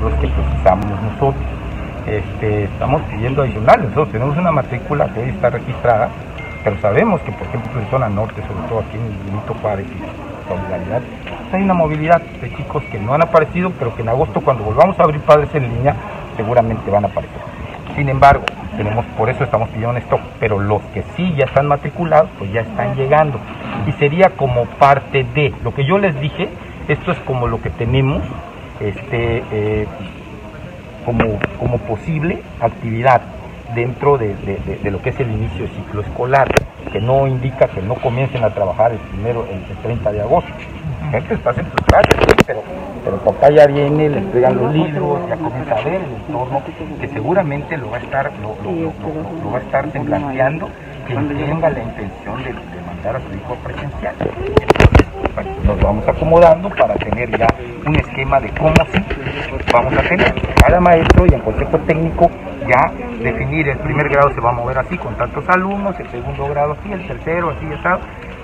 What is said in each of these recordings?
libros que precisamos nosotros. Este, estamos pidiendo adicionales, nosotros tenemos una matrícula que hoy está registrada, pero sabemos que, por ejemplo, en zona norte, sobre todo aquí en Benito Juárez y Solidaridad, pues hay una movilidad de chicos que no han aparecido, pero que en agosto, cuando volvamos a abrir padres en línea, seguramente van a aparecer. Sin embargo, tenemos, por eso estamos pidiendo esto, pero los que sí ya están matriculados, pues ya están llegando. Y sería como parte de lo que yo les dije, esto es como lo que tenemos este, eh, como, como posible actividad dentro de, de- de- de lo que es el inicio del ciclo escolar, que no indica que no comiencen a trabajar el primero, el, el 30 de agosto. Gente está haciendo sus clases, pero, pero papá ya viene, le entregan los libros, ya comienza a ver el entorno, que seguramente lo va a estar, lo, lo- lo- va a estar temblanteando, que tenga la intención de, de mandar a su hijo presencial. Nos vamos acomodando para tener ya un esquema de cómo sí vamos a tener. Cada maestro y en consejo técnico ya definir el primer grado se va a mover así con tantos alumnos, el segundo grado así, el tercero así, está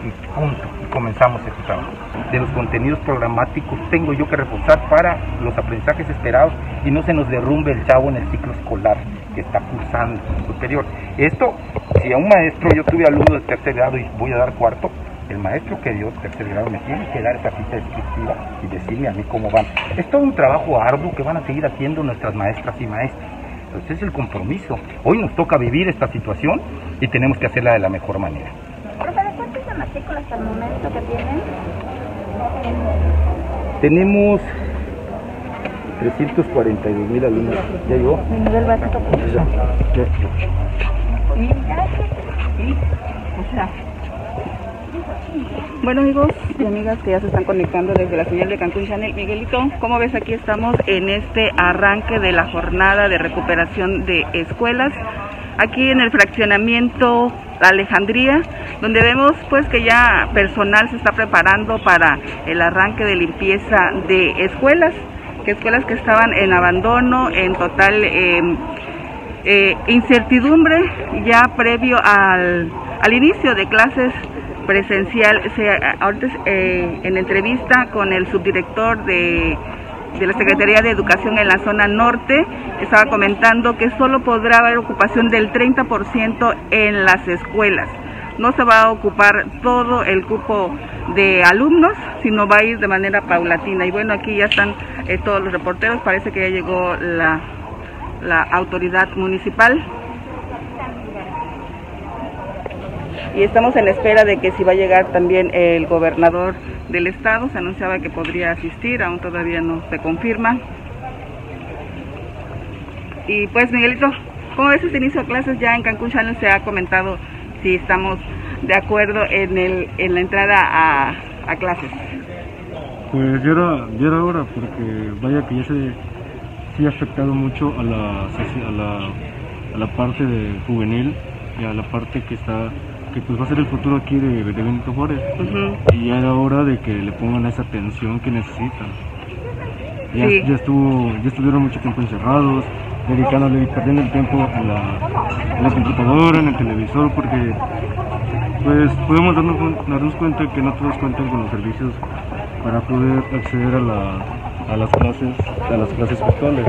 y punto. Y comenzamos ese trabajo. De los contenidos programáticos tengo yo que reforzar para los aprendizajes esperados y no se nos derrumbe el chavo en el ciclo escolar que está cursando superior. Esto, si a un maestro yo tuve alumnos de tercer grado y voy a dar cuarto, el maestro que dio tercer grado me tiene que dar esa cita descriptiva y decirme a mí cómo van. Es todo un trabajo arduo que van a seguir haciendo nuestras maestras y maestros. Entonces es el compromiso. Hoy nos toca vivir esta situación y tenemos que hacerla de la mejor manera. Profe, ¿de cuánto es la matrícula hasta el momento que tienen? Tenemos 342 mil alumnos. ¿Ya llegó? De nivel básico. Bueno amigos y amigas que ya se están conectando desde la señal de Cancún Channel, Miguelito, como ves aquí estamos en este arranque de la jornada de recuperación de escuelas, aquí en el fraccionamiento Alejandría, donde vemos pues que ya personal se está preparando para el arranque de limpieza de escuelas, que escuelas que estaban en abandono, en total eh, eh, incertidumbre ya previo al, al inicio de clases presencial. Se, ahorita eh, en entrevista con el subdirector de, de la Secretaría de Educación en la zona norte, estaba comentando que solo podrá haber ocupación del 30% en las escuelas. No se va a ocupar todo el cupo de alumnos, sino va a ir de manera paulatina. Y bueno, aquí ya están eh, todos los reporteros, parece que ya llegó la, la autoridad municipal. Y estamos en espera de que si va a llegar también el gobernador del estado, se anunciaba que podría asistir, aún todavía no se confirma. Y pues Miguelito, ¿cómo ves este inicio de clases? Ya en Cancún Channel se ha comentado si estamos de acuerdo en, el, en la entrada a, a clases. Pues ya era, ya era hora, porque vaya que ya se ha afectado mucho a la, a la, a la parte juvenil y a la parte que está que pues va a ser el futuro aquí de, de Benito Juárez. Y ya era hora de que le pongan esa atención que necesitan. Ya, Sí. ya estuvo, ya estuvieron mucho tiempo encerrados, dedicándole y perdiendo el tiempo en la, en la computadora, en el televisor, porque pues podemos darnos, darnos cuenta que no todos cuentan con los servicios para poder acceder a, la, a las clases, a las clases virtuales.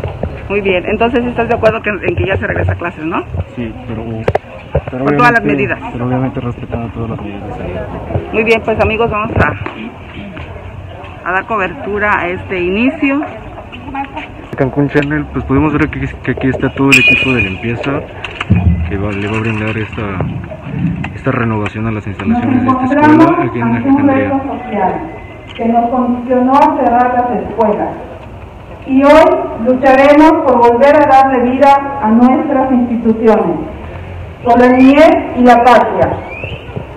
Muy bien, entonces estás de acuerdo que, en que ya se regresa a clases, ¿no? Sí, pero, pero Con todas las medidas. Pero obviamente respetando todas las medidas. Muy bien, pues amigos, vamos a, a dar cobertura a este inicio. Cancún Channel, pues podemos ver que aquí está todo el equipo de limpieza que va- le va a brindar esta, esta renovación a las instalaciones de esta escuela aquí en Alejandría. que nos condicionó a cerrar las escuelas. Y hoy lucharemos por volver a darle vida a nuestras instituciones, por la niñez y la patria.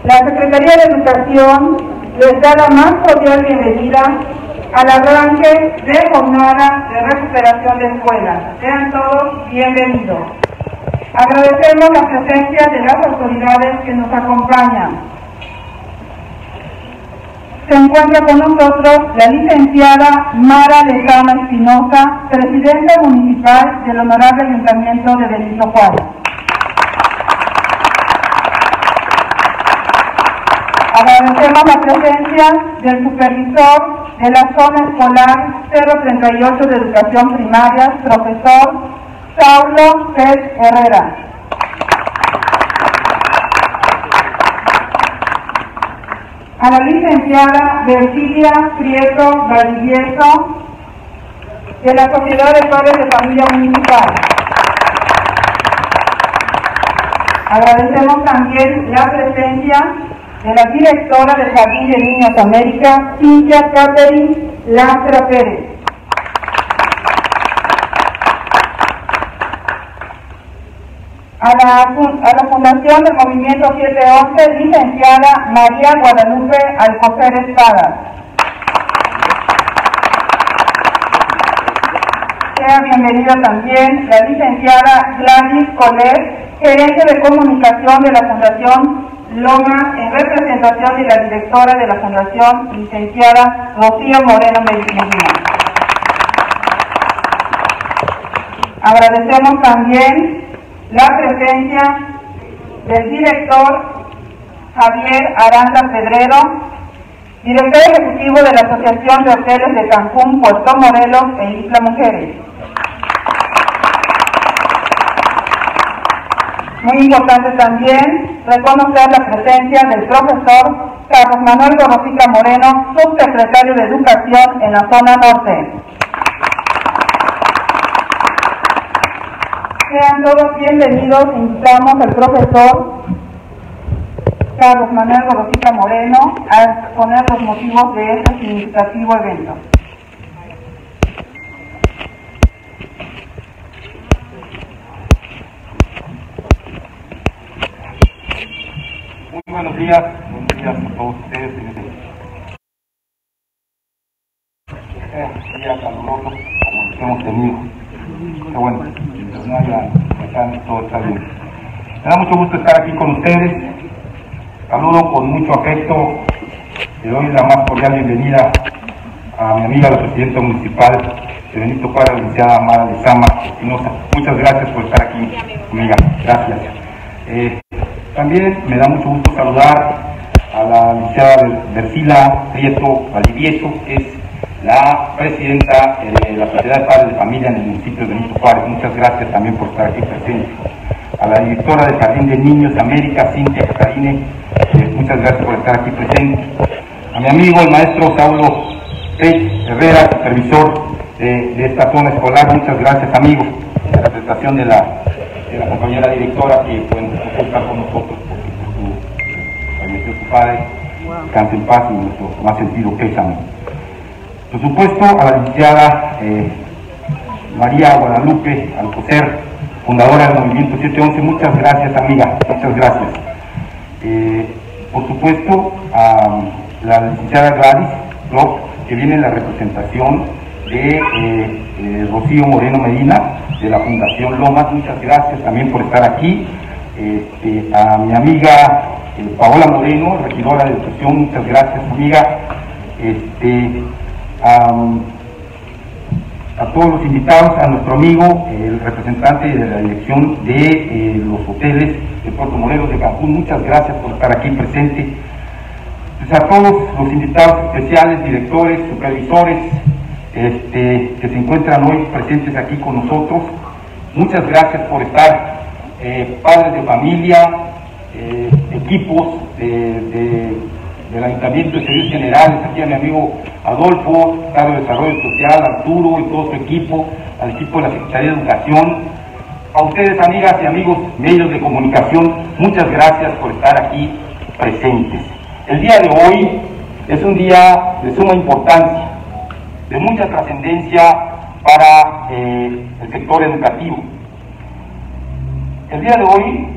La Secretaría de Educación les da la más cordial bienvenida al arranque de jornada de recuperación de escuelas. Sean todos bienvenidos. Agradecemos la presencia de las autoridades que nos acompañan. Se encuentra con nosotros la licenciada Mara Lezama Espinosa, presidenta municipal del Honorable Ayuntamiento de Benito Juárez. Agradecemos la presencia del supervisor de la zona escolar 038 de Educación Primaria, profesor Saulo Pérez Herrera. A la licenciada Virgilia Prieto Valdivieso, de la Sociedad de Padres de Familia Municipal. Agradecemos también la presencia de la directora del Jardín de Niños América, Cintia Catherine Lastra Pérez. A la, a la Fundación del Movimiento 711, licenciada María Guadalupe Alcocer Espadas. Sea bienvenida también la licenciada Gladys Colet, gerente de comunicación de la Fundación Loma, en representación de la directora de la Fundación, licenciada Rocío Moreno Medina. Agradecemos también la presencia del director Javier Aranda Pedrero, director ejecutivo de la Asociación de Hoteles de Cancún, Puerto Morelos e Isla Mujeres. Muy importante también reconocer la presencia del profesor Carlos Manuel Gorosica Moreno, subsecretario de Educación en la zona norte. Sean todos bienvenidos, invitamos al profesor Carlos Manuel Gorosica Moreno a exponer los motivos de este significativo evento. Buenos días, buenos días a todos ustedes en este día caluroso como los que hemos tenido. Qué bueno, no haya huracanes, todo está bien. Me da mucho gusto estar aquí con ustedes. Saludo con mucho afecto. Le doy la más cordial bienvenida a mi amiga la presidenta municipal de Benito la licenciada Mara Lezama Espinosa. Muchas gracias por estar aquí, amiga. Gracias. Eh, también me da mucho gusto saludar a la licenciada Versila Prieto Valdivieso, que es la presidenta de la Sociedad de Padres de Familia en el municipio de Benito Juárez. Muchas gracias también por estar aquí presente. A la directora del Jardín de Niños América, Cintia Catarine, eh, muchas gracias por estar aquí presente. A mi amigo el maestro Saulo Pérez Herrera, supervisor de, de, esta zona escolar, muchas gracias amigo, en representación de la, de la compañera directora que bueno, está con nosotros porque su, falleció su padre, descanse en paz y nuestro más sentido pésame. Por supuesto, a la licenciada eh, María Guadalupe Alcocer, fundadora del Movimiento 711, muchas gracias amiga, muchas gracias. Eh, por supuesto, a la licenciada Gladys Rock, que viene en la representación de eh, Rocío Moreno Medina, de la Fundación Lomas, muchas gracias también por estar aquí. Este, a mi amiga Paola Moreno, regidora de Educación, muchas gracias amiga. Este, a, a todos los invitados, a nuestro amigo, el representante de la dirección de eh, los hoteles de Puerto Morelos de Cancún, muchas gracias por estar aquí presente. Pues a todos los invitados especiales, directores, supervisores este, que se encuentran hoy presentes aquí con nosotros, muchas gracias por estar, eh, padres de familia, eh, equipos de, de del Ayuntamiento de Servicios Generales, aquí a mi amigo Adolfo, Estado de Desarrollo Social, Arturo y todo su equipo, al equipo de la Secretaría de Educación, a ustedes amigas y amigos medios de comunicación, muchas gracias por estar aquí presentes. El día de hoy es un día de suma importancia, de mucha trascendencia para eh, el sector educativo. El día de hoy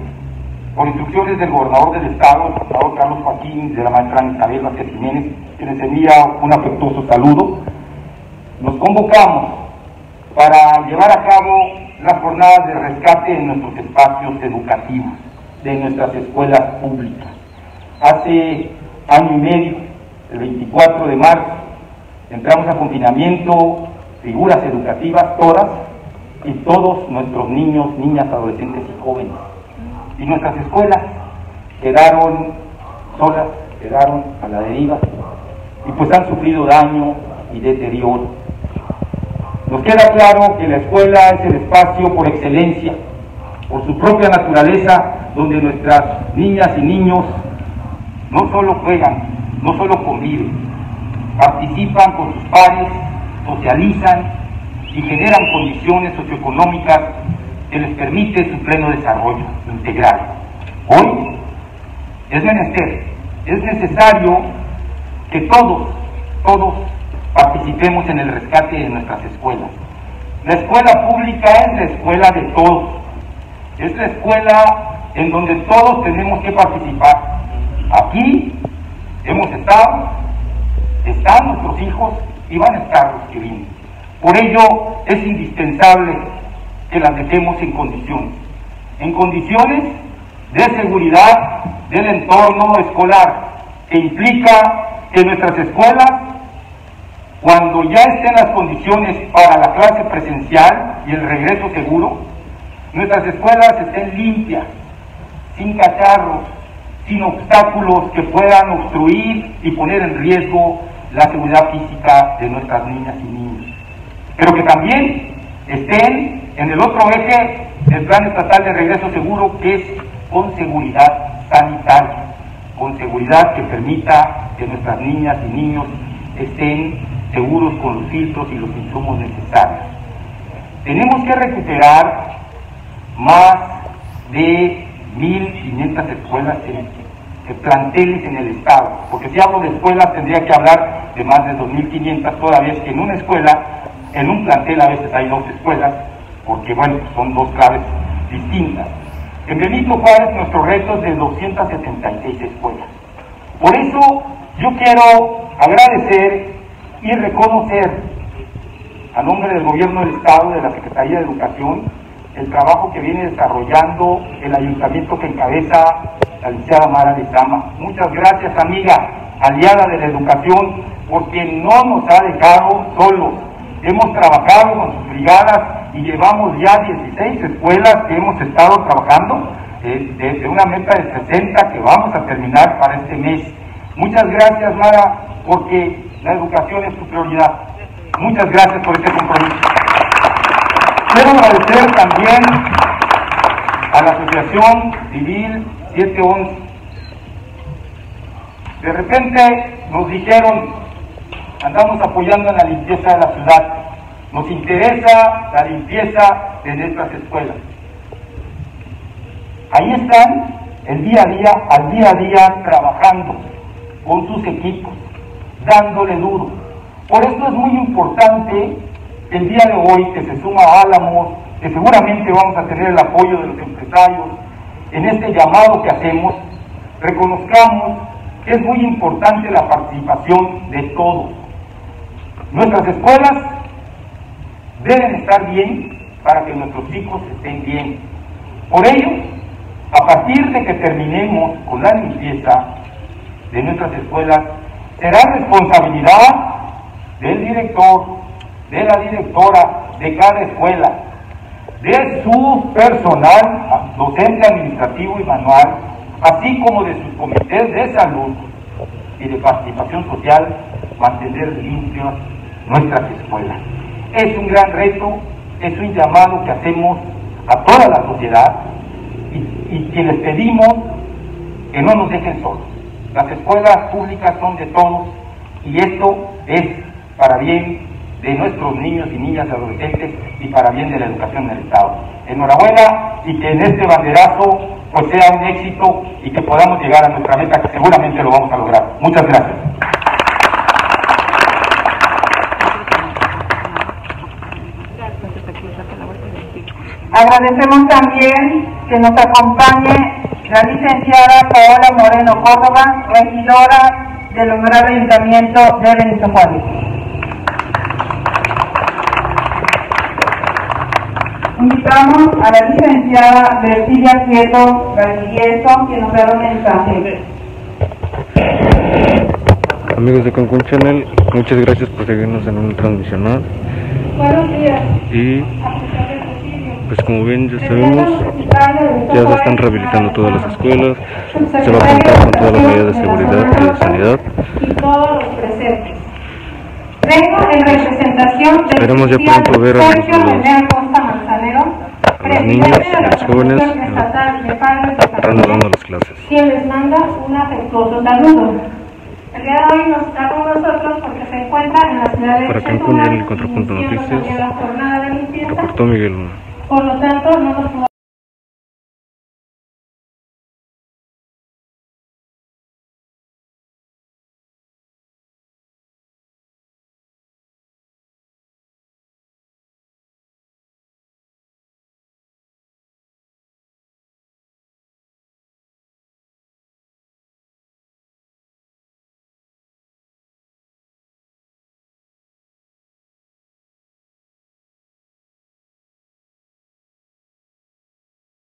por instrucciones del gobernador del estado, el gobernador Carlos Joaquín, de la maestra Isabel Vázquez Jiménez, que les envía un afectuoso saludo, nos convocamos para llevar a cabo las jornadas de rescate en nuestros espacios educativos, de nuestras escuelas públicas. Hace año y medio, el 24 de marzo, entramos a confinamiento, figuras educativas todas, y todos nuestros niños, niñas, adolescentes y jóvenes y nuestras escuelas quedaron solas, quedaron a la deriva y pues han sufrido daño y deterioro. Nos queda claro que la escuela es el espacio por excelencia, por su propia naturaleza, donde nuestras niñas y niños no solo juegan, no solo conviven, participan con sus pares, socializan y generan condiciones socioeconómicas que les permite su pleno desarrollo integral. Hoy es menester, es necesario que todos, todos participemos en el rescate de nuestras escuelas. La escuela pública es la escuela de todos, es la escuela en donde todos tenemos que participar. Aquí hemos estado, están nuestros hijos y van a estar los que vienen. Por ello es indispensable que las dejemos en condiciones, en condiciones de seguridad del entorno escolar, que implica que nuestras escuelas, cuando ya estén las condiciones para la clase presencial y el regreso seguro, nuestras escuelas estén limpias, sin cacharros, sin obstáculos que puedan obstruir y poner en riesgo la seguridad física de nuestras niñas y niños. Pero que también estén en el otro eje del Plan Estatal de Regreso Seguro, que es con seguridad sanitaria, con seguridad que permita que nuestras niñas y niños estén seguros con los filtros y los insumos necesarios. Tenemos que recuperar más de 1.500 escuelas en, planteles en el Estado, porque si hablo de escuelas tendría que hablar de más de 2.500, toda vez que en una escuela, en un plantel a veces hay dos escuelas, porque bueno, son dos claves distintas. En Benito Juárez nuestro reto es de 276 escuelas. Por eso yo quiero agradecer y reconocer a nombre del gobierno del Estado, de la Secretaría de Educación, el trabajo que viene desarrollando el ayuntamiento que encabeza la licenciada Mara Lezama. Muchas gracias, amiga, aliada de la educación, porque no nos ha dejado solos. Hemos trabajado con sus brigadas y llevamos ya 16 escuelas que hemos estado trabajando eh, de, una meta de 60 que vamos a terminar para este mes. Muchas gracias, Mara, porque la educación es tu prioridad. Muchas gracias por este compromiso. Quiero agradecer también a la Asociación Civil 711. De repente nos dijeron, andamos apoyando en la limpieza de la ciudad, nos interesa la limpieza de nuestras escuelas. Ahí están el día a día, al día a día, trabajando con sus equipos, dándole duro. Por eso es muy importante el día de hoy que se suma a Álamos, que seguramente vamos a tener el apoyo de los empresarios, en este llamado que hacemos, reconozcamos que es muy importante la participación de todos. Nuestras escuelas deben estar bien para que nuestros hijos estén bien. Por ello, a partir de que terminemos con la limpieza de nuestras escuelas, será responsabilidad del director, de la directora de cada escuela, de su personal docente administrativo y manual, así como de sus comités de salud y de participación social, mantener limpias nuestras escuelas. Es un gran reto, es un llamado que hacemos a toda la sociedad y, y que les pedimos que no nos dejen solos. Las escuelas públicas son de todos y esto es para bien de nuestros niños y niñas adolescentes y para bien de la educación del Estado. Enhorabuena y que en este banderazo pues sea un éxito y que podamos llegar a nuestra meta que seguramente lo vamos a lograr. Muchas gracias. Agradecemos también que nos acompañe la licenciada Paola Moreno Córdoba, regidora del Honorable Ayuntamiento de Benito Juárez. Invitamos a la licenciada Bertilia Prieto García, que nos dará un mensaje. Amigos de Cancún Channel, muchas gracias por seguirnos en una transmisión más. Buenos días. Y pues como bien ya sabemos, ya se están rehabilitando todas las escuelas, se va a contar con todas las medidas de seguridad y de sanidad. Y todos los presentes. Vengo en representación de Esperemos ya pronto ver a los- Manzanero, los niños, a los jóvenes, Asociación Estatal de Padres de Estando dando las clases. quien les manda un afectuoso saludo. El día de hoy nos está con nosotros porque se encuentra en la ciudad de Para Cancún, en el Contrapunto Noticias. Reportó Miguel. Por lo tanto, no nos